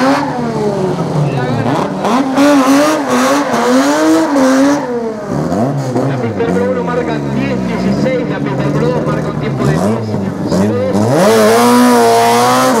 no